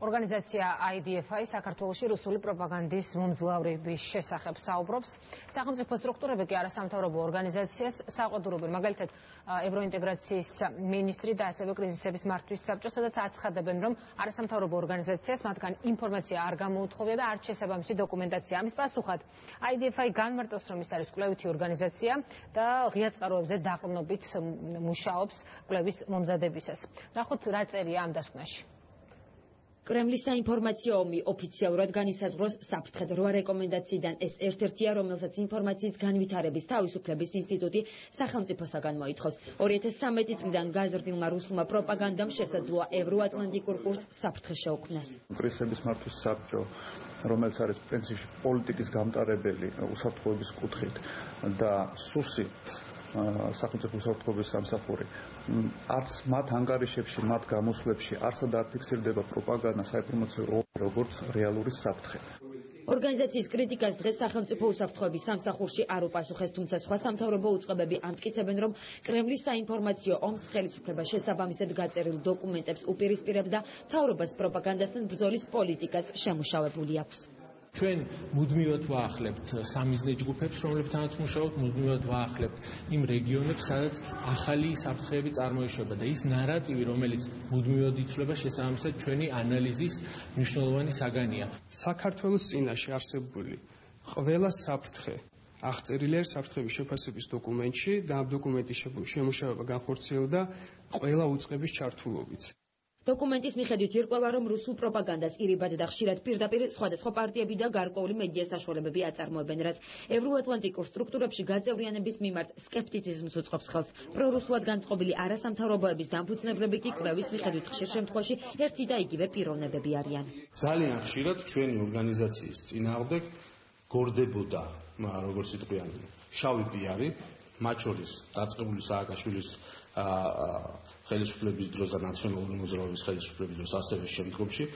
ორგანიზაცია IDF-i საქართველოსი რუსული პროპაგანდის მომძლავრების შესახებ საუბრობს. სახელმწიფო სტრუქტურები კი არასამთავრობო ორგანიზაციას საყვედურობენ, მაგალითად ევროინტეგრაციის მინისტრი და ასევე კრიზისების მართვის საბჭო, სადაც აცხადებენ, რომ არასამთავრობო ორგანიზაციას მათგან ინფორმაცია არ გამოუთხოვია და არ შესაბამისი დოკუმენტაცია. ამის პასუხად IDF-i განმარტავს, რომ ის არის კვლევითი ორგანიზაცია და ღია წყაროებზე დაყრდნობით მუშაობს კვლევის მომზადებისას. ნახოთ რა წერია ამ დასკვნაში. კრემლის საინფორმაციო ომი ოფიციალურად განისაზღვროს საფრთხედ რვა რეკომენდაციიდან ეს ერთ-ერთია, რომელსაც ინფორმაციის განვითარების თავისუფლების ინსტიტუტი სახელმწიფოსაგან მოითხოვს. 2013 წლიდან გაზრდილმა რუსულმა პროპაგანდამ შესაძლოა ევროატლანტიკურ კურსს საფრთხე შეუქმნას. პრესების მართვის საბჭო, რომელიც არის პრინციპში პოლიტიკის გამტარებელი უსაფრთხოების კუთხით და სუსი სახელმწიფო უსაფრთხოების სამსახური არც მათ ანგარიშებში, მათ გამოსვლებში არსად არ ფიქსირდება პროპაგანდა საინფორმაციო როგორც რეალური საფრთხე. ორგანიზაციის კრიტიკას დღეს სახელმწიფო უსაფრთხოების სამსახურში არ უპასუხეს, თუმცა სხვა სამთავრობო უწყებები ამტკიცებენ, რომ კრემლის საინფორმაციო ომს ხელისუფლება შესაბამისად გაწერილ დოკუმენტებს უპირისპირებს და თავრობას პროპაგანდასთან ბრძოლის პოლიტიკას შემუშავებული აქვს. ჩვენ მუდმივად ვაახლებთ სამიზნე ჯგუფებს, რომლებთანაც მუშაობთ, მუდმივად ვაახლებთ იმ რეგიონებს, სადაც ახალი საფრთხეები წარმოიშვება და ის ნარატივი, რომელიც მუდმივად იცვლება, შესაბამისად ჩვენი ანალიზის მნიშვნელოვანი საგანია. საქართველოს წინაშე არსებული ყველა საფრთხე აღწერილია საფრთხების შეფასების დოკუმენტში და ამ დოკუმენტის შემუშავება განხორციელდა ყველა უწყების ჩართულობით. დოკუმენტის მიხედვით ირკვევა, რომ რუსულ პროპაგანდას ირიბად და ხშირად პირდაპირ სხვადასხვა პარტიები და გარკვეული მედია საშუალებები აწარმოებენ, რაც ევროატლანტიკურ სტრუქტურებში გაწევრიანების მიმართ სკეპტიციზმს უწყობს ხელს. პრორუსულად განწყობილი არასამთავრობოების დამფუძნებლები კი კვლევის მიხედვით ხშირ შემთხვევაში ერთი და იგივე პიროვნებები არიან. ძალიან ხშირად ჩვენი ორგანიზაციის წინააღმდეგ გორდებოდა, როგორც იტყვიან, შავი პიარი, მათ შორის დაწყებული სააკაშვილის ხელისუფლების დროს და ნაციონალური მოძრაობის ხელისუფლების დროს ასევე შემდგომში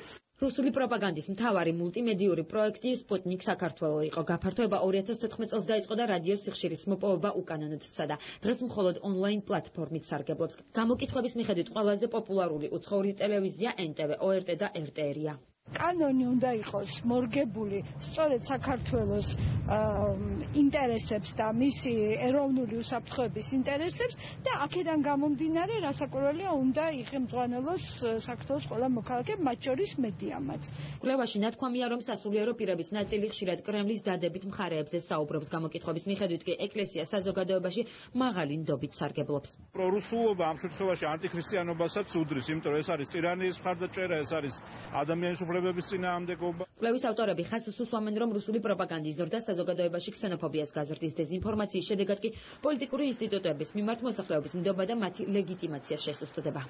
რუსული პროპაგანდის მთავარი მულტიმედიური პროექტი სპუტნიკ საქართველო იყო. გაფართოება 2014 წელს დაიწყო და რადიოს სიხშირის მოპოვება უკანონოდ სცადა. დღეს მხოლოდ ონლაინ პლატფორმით სარგებლობს. გამოკითხვების მიხედვით ყველაზე პოპულარული უცხოური ტელევიზია NTV, ORT და RTR-ია. კანონი უნდა იყოს მორგებული სწორედ საქართველოს ინტერესებს და მისი ეროვნული უსაფრთხოების ინტერესებს და აქედან გამომდინარე რასაკვირველია უნდა იყემძღვანელოს საქართველოს ყველა მოქალაქე მათ შორის მედიამაც. კვლევაში ნათქვამია რომ სასულიერო პირების ნაწილი ხშირად კრემლის დადებით მხარეებზე საუბრობს გამოკითხების მიხედვით კი ეკლესია საზოგადოებაში მაღალი ნდობით სარგებლობს. პრორუსულობა ამ შემთხვევაში ანტიქრისტიანობასაც უდრის, იმიტომ რომ ეს არის ტირანიის მხარდაჭერა, ეს არის ადამიანის უფლებების წინააღმდეგობა. კვლევის ავტორები ხაზს უსვამენ, რომ რუსული პროპაგანდის ზრდა საზოგადოებაში ქსენოფობიას გაზრდის დეზინფორმაციის შედეგად კი პოლიტიკური ინსტიტუტების მიმართ მოსახლეობის ნდობა და მათი ლეგიტიმაცია შესუსტდება.